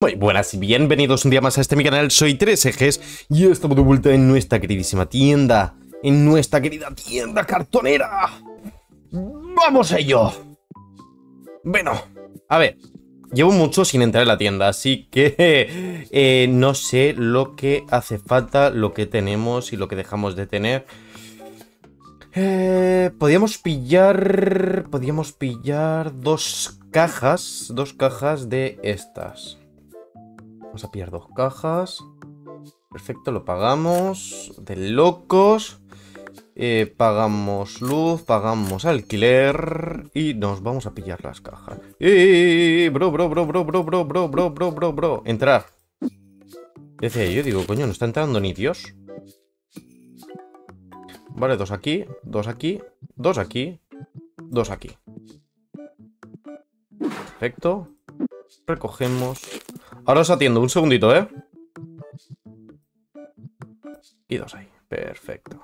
Muy buenas y bienvenidos un día más a este mi canal, soy 3 Ejes y estamos de vuelta en nuestra queridísima tienda, en nuestra querida tienda cartonera. ¡Vamos a ello! Bueno, a ver, llevo mucho sin entrar en la tienda, así que eh, no sé lo que hace falta, lo que tenemos y lo que dejamos de tener. Eh, podríamos pillar... Podríamos pillar dos cajas, dos cajas de estas. A pillar dos cajas. Perfecto, lo pagamos. De locos. Eh, pagamos luz, pagamos alquiler y nos vamos a pillar las cajas. ¡Eh, bro, bro, bro, bro, bro, bro, bro, bro, bro, bro, bro! Entrar. Decía yo, digo, coño, no está entrando ni Dios. Vale, dos aquí, dos aquí, dos aquí, dos aquí. Perfecto. Recogemos. Ahora os atiendo, un segundito, ¿eh? Y dos ahí. Perfecto.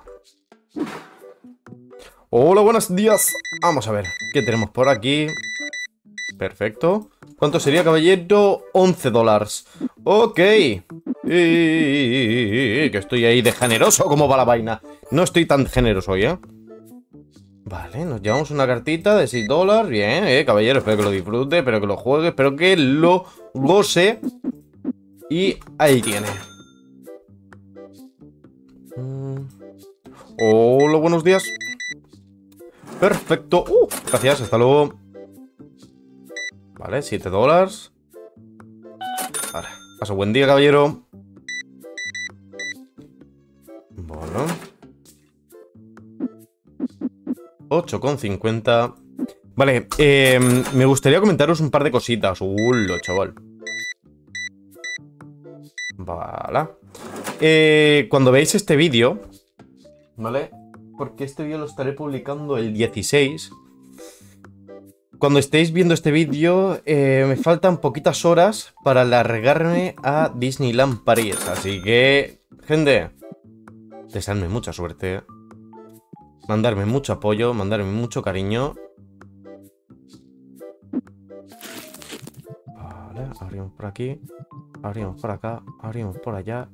Hola, buenos días. Vamos a ver, ¿qué tenemos por aquí? Perfecto. ¿Cuánto sería, caballero? 11 dólares. Ok. que estoy ahí de generoso como va la vaina. No estoy tan generoso hoy, ¿eh? Vale, nos llevamos una cartita de 6 dólares. Bien, eh, caballero. Espero que lo disfrute, espero que lo juegue, espero que lo goce. Y ahí tiene. Mm. Hola, buenos días. Perfecto. Uh, gracias, hasta luego. Vale, 7 dólares. Vale, paso buen día, caballero. Bueno. 8,50. Vale, eh, me gustaría comentaros un par de cositas. Ulo, chaval. Vale. Eh, cuando veáis este vídeo, ¿vale? Porque este vídeo lo estaré publicando el 16. Cuando estéis viendo este vídeo, eh, me faltan poquitas horas para largarme a Disneyland París. Así que, gente, deseadme mucha suerte. Mandarme mucho apoyo, mandarme mucho cariño. Abrimos por aquí. Abrimos por acá, abrimos por allá.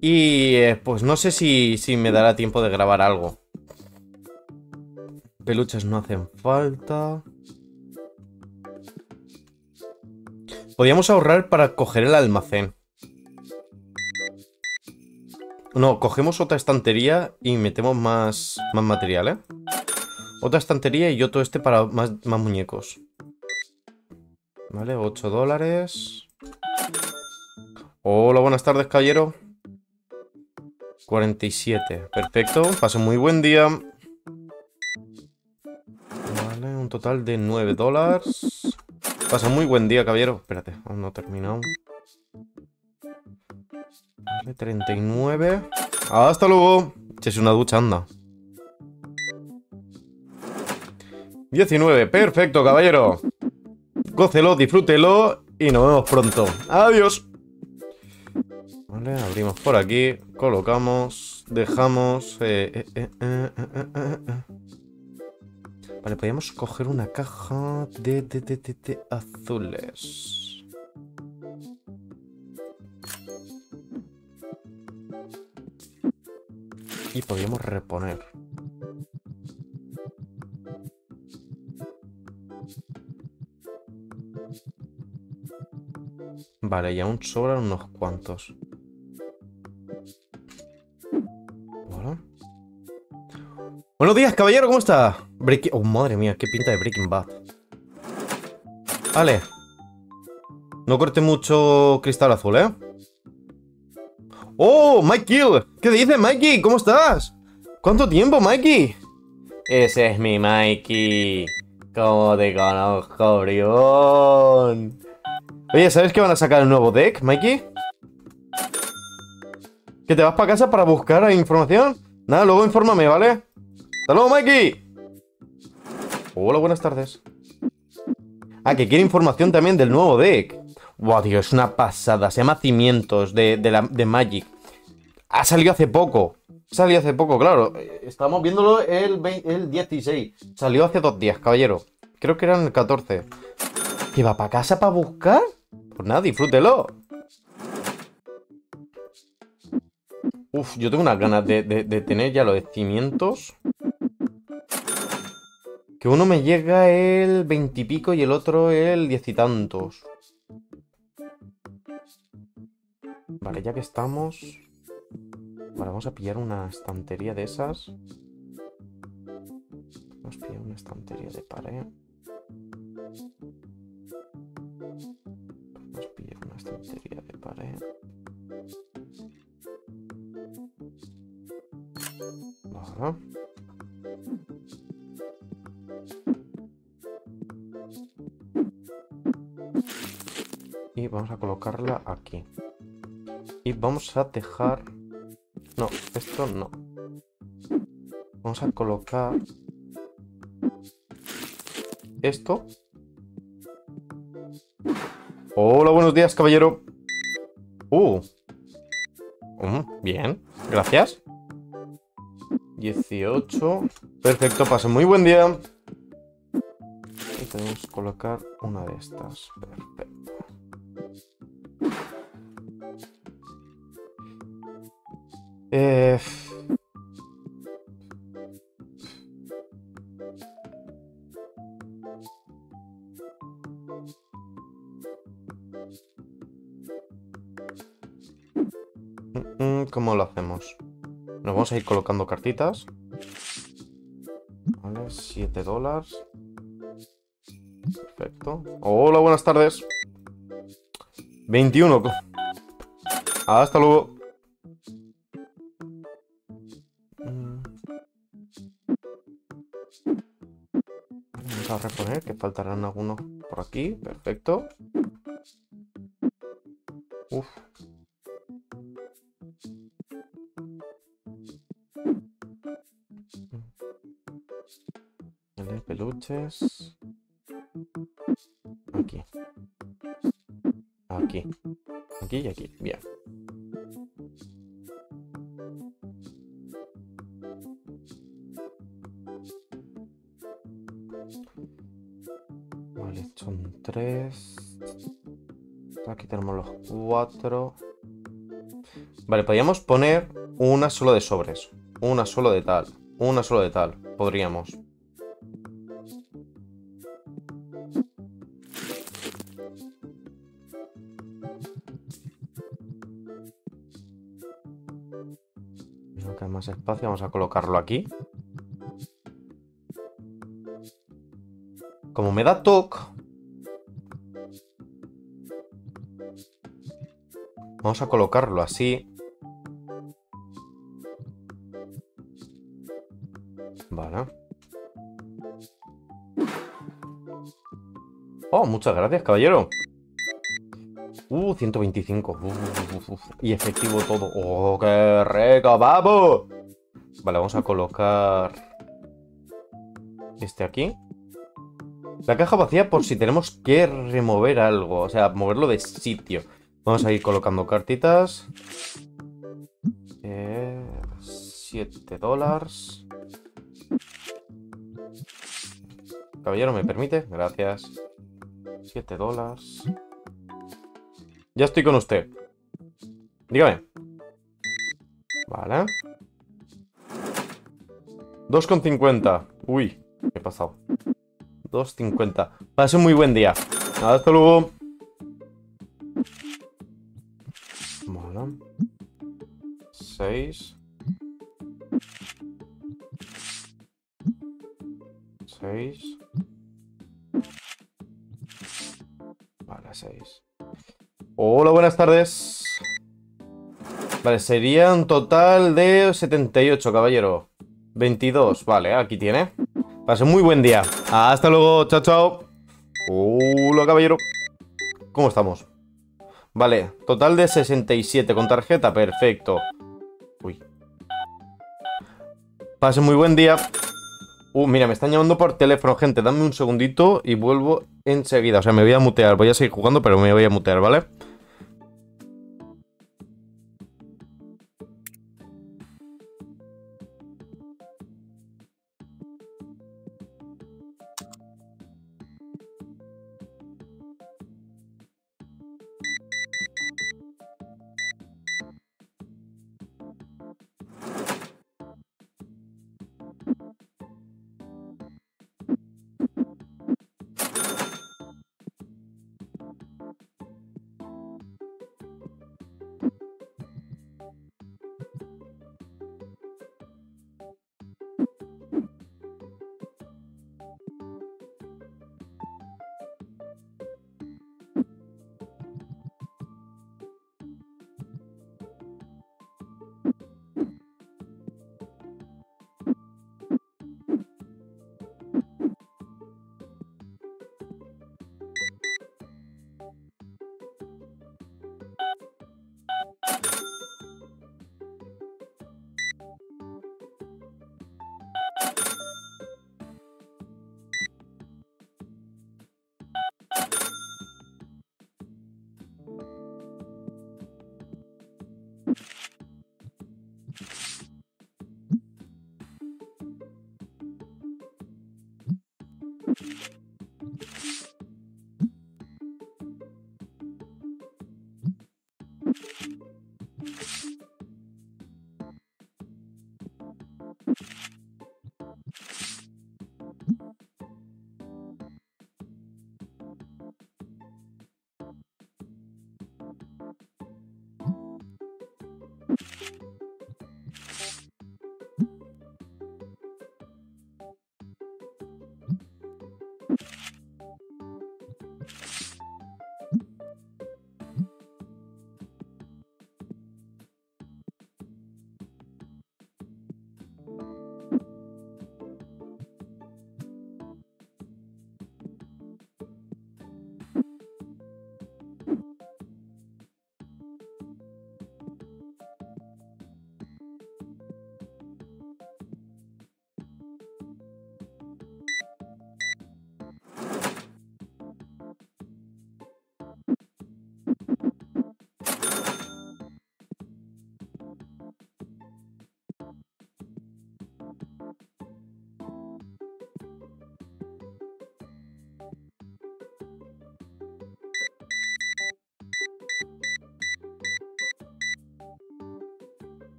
Y eh, pues no sé si, si me dará tiempo de grabar algo. Peluches no hacen falta. Podríamos ahorrar para coger el almacén. No, cogemos otra estantería y metemos más, más material, ¿eh? Otra estantería y otro este para más, más muñecos. Vale, 8 dólares. Hola, buenas tardes, caballero. 47, perfecto. Paso muy buen día. Vale, un total de 9 dólares. Pasa muy buen día, caballero. Espérate, aún no he terminado. Vale, 39. ¡Hasta luego! Es una ducha, anda. 19. Perfecto, caballero. Gócelo, disfrútelo y nos vemos pronto. ¡Adiós! Vale, abrimos por aquí, colocamos, dejamos... Eh, eh, eh, vale, podríamos coger una caja de, de, de, de azules. Y podríamos reponer. Vale, y aún sobran unos cuantos. Buenos días, caballero, ¿cómo está? Oh, madre mía, qué pinta de Breaking Bad. Vale. No corte mucho cristal azul, ¿eh? ¡Oh, Mikey! ¿Qué dices, Mikey? ¿Cómo estás? ¿Cuánto tiempo, Mikey? Ese es mi Mikey. ¿Cómo te conozco, brión? Oye, ¿sabes que van a sacar el nuevo deck, Mikey? ¿Que te vas para casa para buscar información? Nada, luego infórmame, ¿vale? ¡Hasta luego, Mikey! Hola, buenas tardes. Ah, que quiere información también del nuevo deck. Wow, tío, es una pasada. Se llama Cimientos de, de, Magic. Ha salido hace poco. Salió hace poco, claro. Estamos viéndolo el, el 16. Salió hace dos días, caballero. Creo que eran el 14. ¿Que va para casa para buscar? Pues nada, disfrútelo. Uf, yo tengo unas ganas de, tener ya los cimientos. Que uno me llega el veintipico y, y el otro el diez y tantos. Vale, ya que estamos... Vale, vamos a pillar una estantería de esas. Vamos a pillar una estantería de pared. A pillar una estantería de pared. Y vamos a colocarla aquí. Y vamos a dejar... No, esto no. Vamos a colocar... Esto. Hola, buenos días, caballero. Uh. Bien, gracias. 18. Perfecto, pase muy buen día. Y tenemos que colocar una de estas. Perfecto. Eh... vamos a ir colocando cartitas. Vale, 7 dólares. Perfecto. Hola, buenas tardes. 21. Hasta luego. Vamos a reponer, que faltarán algunos por aquí. Perfecto. Uf. Peluches. Aquí. Aquí. Aquí y aquí. Bien. Vale, son tres. Aquí tenemos los cuatro. Vale, podríamos poner una solo de sobres. Una solo de tal. Una solo de tal. Podríamos. Vamos a colocarlo aquí. Como me da toque... Vamos a colocarlo así. Vale. Oh, muchas gracias, caballero. Uh, 125. Uf, uf, uf, y efectivo todo. Oh, qué rico, vamos. Vale, vamos a colocar este aquí. La caja vacía por si tenemos que remover algo. O sea, moverlo de sitio. Vamos a ir colocando cartitas. 7 dólares. Caballero, ¿me permite? Gracias. 7 dólares. Ya estoy con usted. Dígame. Vale. 2,50. Uy, ¿qué ha pasado? 2.50. Pase un muy buen día. Hasta luego. Vale. 6. 6. Vale, 6. Hola, buenas tardes. Vale, sería un total de 78, caballero. 22, vale, aquí tiene. Pase muy buen día. Hasta luego, chao, chao. Hola, caballero. ¿Cómo estamos? Vale, total de 67 con tarjeta, perfecto. Uy. Pase muy buen día. Uh, mira, me están llamando por teléfono, gente. Dame un segundito y vuelvo enseguida. O sea, me voy a mutear. Voy a seguir jugando, pero me voy a mutear, ¿vale? Vale,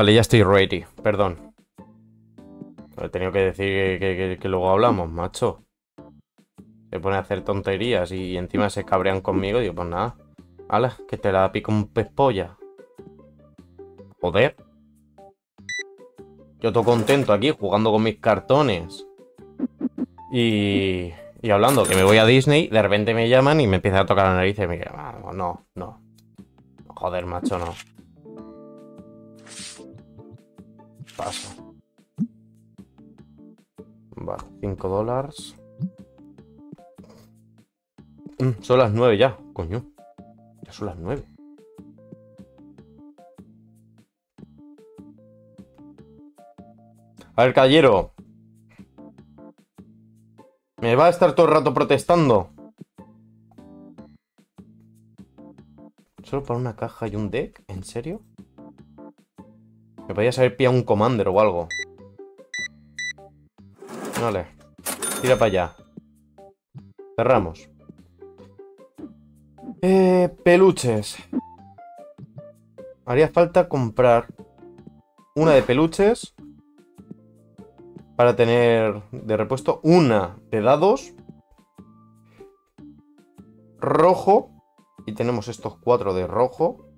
Ya estoy ready. Perdón. He tenido que decir que, luego hablamos, macho. Se pone a hacer tonterías y, encima se cabrean conmigo. Digo, pues nada. Hala, que te la pico un pez polla. Joder. Yo estoy contento aquí jugando con mis cartones. Y, y hablando que me voy a Disney, de repente me llaman y me empiezan a tocar la nariz y me quedan, ah, no, no. Joder, macho, no. Paso. Vale, 5 dólares. Mm, son las 9 ya, coño. Ya son las 9. A ver, caballero. ¿Me va a estar todo el rato protestando? ¿Solo para una caja y un deck? ¿En serio? Me podías haber pillado un commander o algo. Vale. Tira para allá. Cerramos. Eh, peluches. Haría falta comprar una de peluches para tener de repuesto una de dados rojo y tenemos estos cuatro de rojo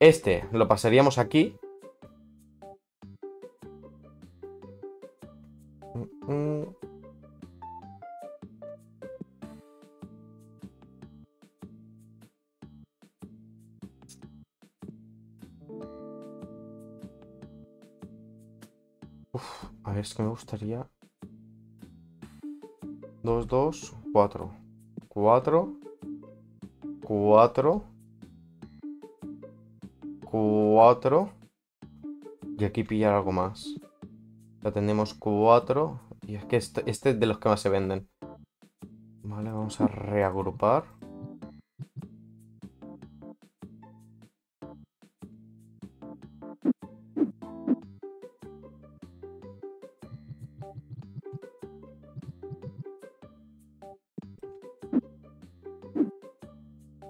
este lo pasaríamos aquí. A ver, es que me gustaría... 2, 2, 4. 4. 4. 4. Y aquí pillar algo más. Ya tenemos 4. Y es que este, este es de los que más se venden. Vale, vamos a reagrupar.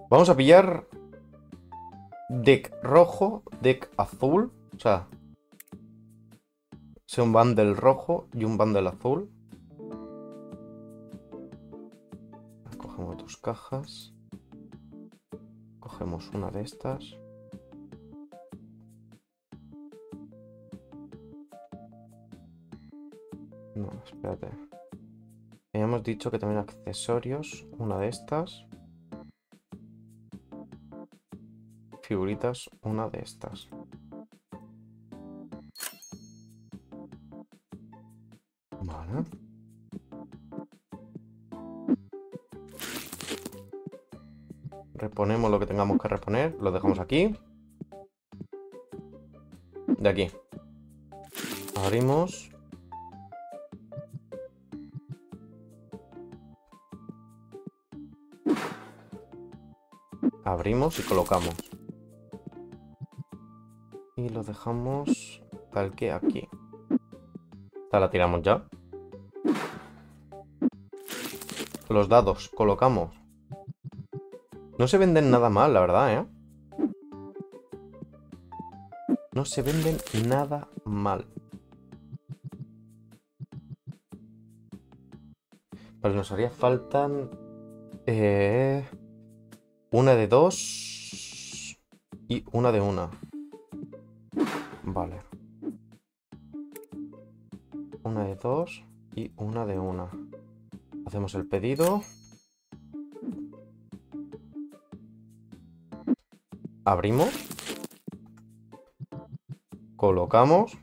Vamos a pillar deck rojo, deck azul. O sea, sea un bundle rojo y un bundle azul. Cogemos dos cajas. Cogemos una de estas. No, espérate. Habíamos dicho que también accesorios, una de estas. Figuritas, una de estas. Reponemos lo que tengamos que reponer. Lo dejamos aquí. De aquí. Abrimos. Abrimos y colocamos. Dejamos tal que aquí. Esta la tiramos ya. Los dados, colocamos. No se venden nada mal, la verdad, ¿eh? No se venden nada mal. Vale, nos haría falta... Eh, una de dos... Y una de una. Una de dos y una de una. Hacemos el pedido. Abrimos. Colocamos.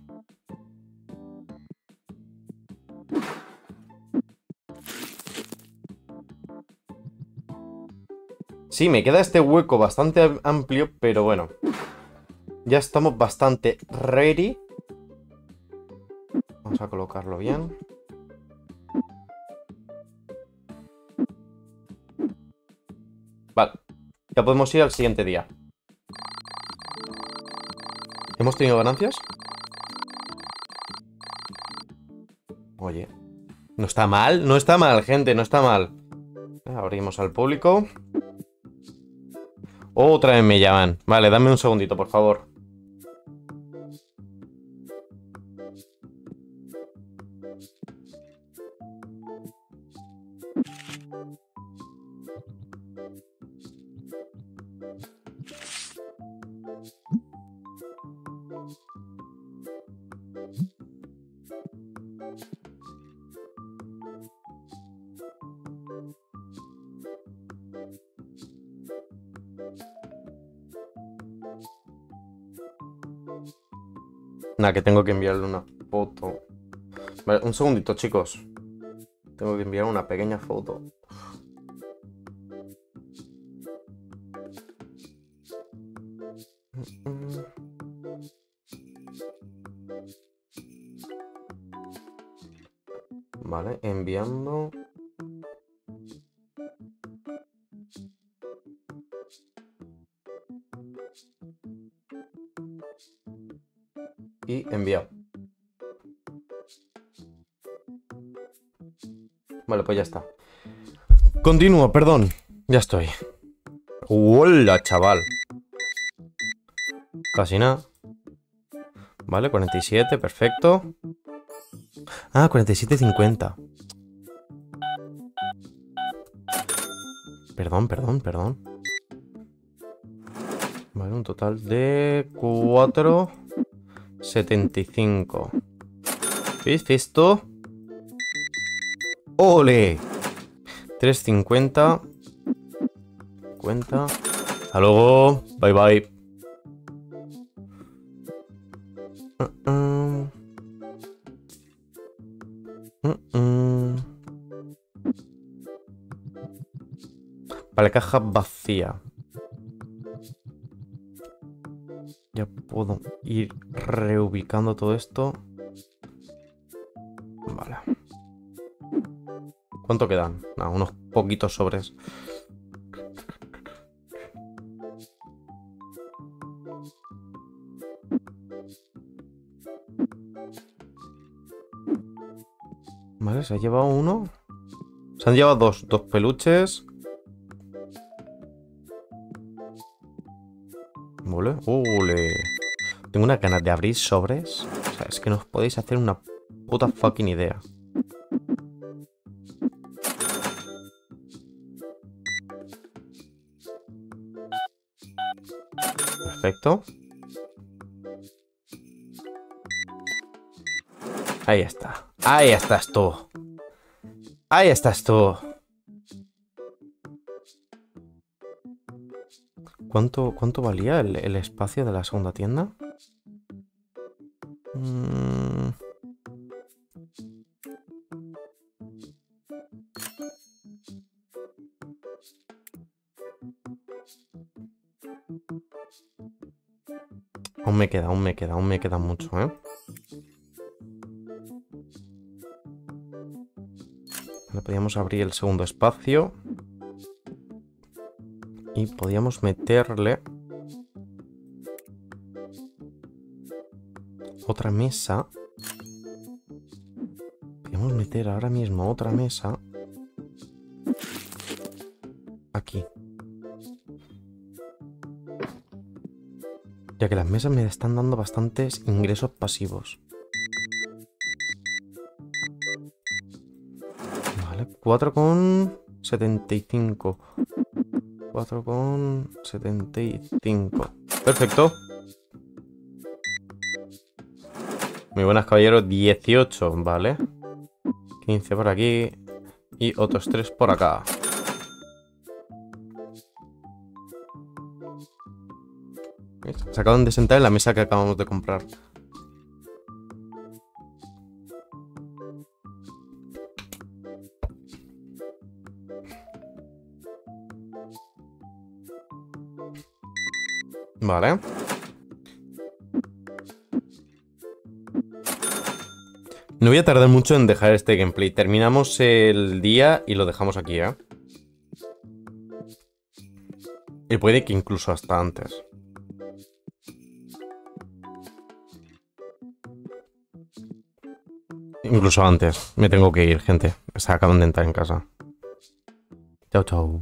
Sí, me queda este hueco bastante amplio, pero bueno. Ya estamos bastante ready. Colocarlo bien. Vale. Ya podemos ir al siguiente día. ¿Hemos tenido ganancias? Oye. No está mal, no está mal, gente, no está mal. Abrimos al público. Otra vez me llaman. Vale, dame un segundito, por favor. Nada, que tengo que enviarle una foto. Vale, un segundito, chicos. Tengo que enviar una pequeña foto. Vale, enviando... enviado. Vale, pues ya está. Continúo, perdón. Ya estoy. ¡Hola, chaval! Casi nada. Vale, 47, perfecto. Ah, 47.50. Perdón, perdón, perdón. Vale, un total de 4.75. ¿Veis esto? ¡Ole! 3.50. Cuenta. Hasta luego. Bye bye. Uh, caja vacía. Ya puedo ir reubicando todo esto. Vale. ¿Cuánto quedan? Ah, unos poquitos sobres. Vale, se ha llevado uno. Se han llevado dos, dos peluches. Tengo una ganas de abrir sobres. O sea, es que no podéis hacer una puta fucking idea. Perfecto. Ahí está. Ahí estás tú. Ahí estás tú. ¿Cuánto, cuánto valía el, el espacio de la segunda tienda? Mm. Aún me queda, aún me queda, aún me queda mucho, ¿eh? Le podíamos abrir el segundo espacio. Y podíamos meterle... Otra mesa. Podríamos meter ahora mismo otra mesa. Aquí. Ya que las mesas me están dando bastantes ingresos pasivos. Vale, 4,75. 4,75. Perfecto. Muy buenas, caballeros. 18, vale. 15 por aquí. Y otros 3 por acá. Se acaban de sentar en la mesa que acabamos de comprar. No voy a tardar mucho en dejar este gameplay. Terminamos el día y lo dejamos aquí, ¿eh? Y puede que incluso hasta antes. Incluso antes. Me tengo que ir, gente. Se acaban de entrar en casa. Chao, chao.